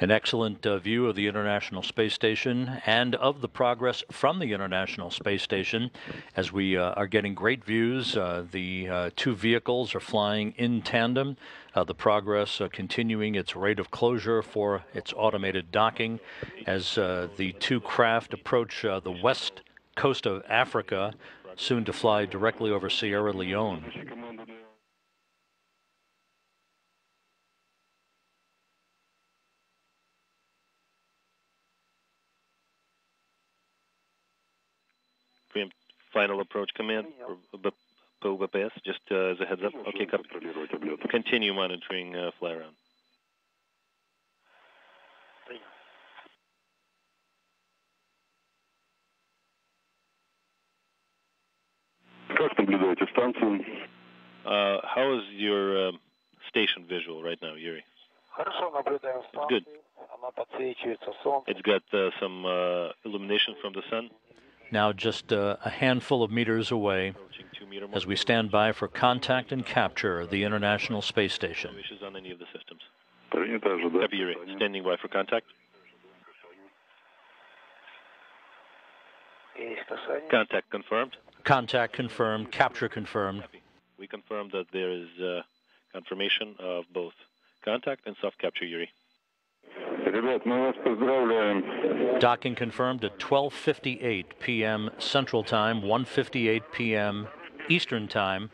An excellent uh, view of the International Space Station and of the progress from the International Space Station as we uh, are getting great views. Uh, the uh, two vehicles are flying in tandem. Uh, the progress uh, continuing its rate of closure for its automated docking as the two craft approach the west coast of Africa, soon to fly directly over Sierra Leone. Final approach command for POBPS, just uh, as a heads up. Okay, copy. Continue monitoring uh, fly around. Uh, how is your uh, station visual right now, Yuri? It's good. It's got uh, some uh, illumination from the sun now just uh, a handful of meters away as we stand by for contact and capture of the International Space Station. Wishes on any of the systems. Standing by for contact. Contact confirmed. Contact confirmed. Capture confirmed. We confirm that there is uh, confirmation of both contact and soft capture, Yuri. Docking confirmed at 12:58 p.m. Central Time, 1:58 p.m. Eastern Time.